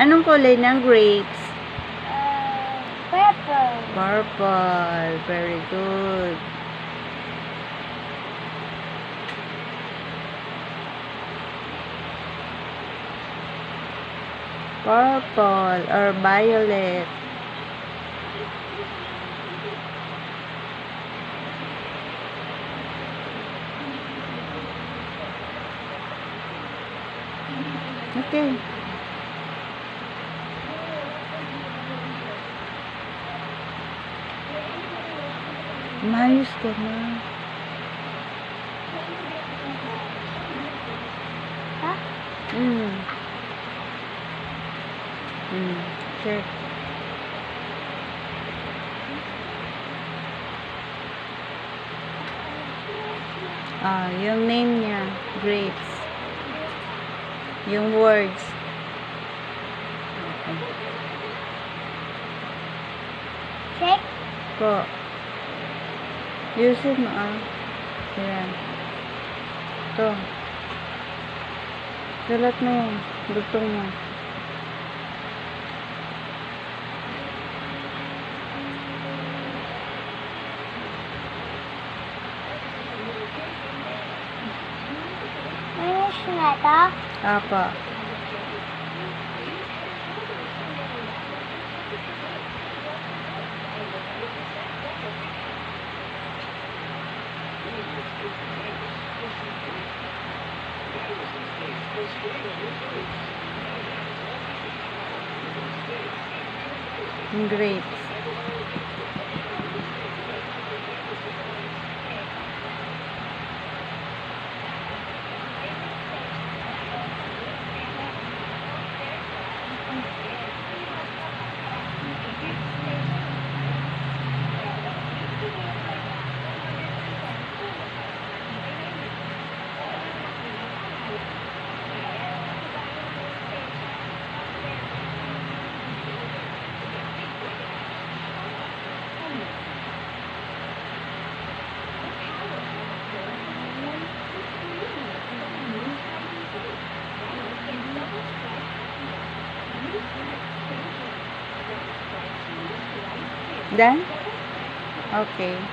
Anong kulay ng grapes? Uh, purple. Purple. Very good. Purple or violet. Okay. Mayos ka na. Ha? Mm. Mm. Sure. Ah, yung name niya, grapes. Yung words. Okay. Check. Po. Yusin mo ah. Yan. Ito. Sulat mo yan. Dugtong mo. Siya na ito? Apa. Grapes. Done? Okay.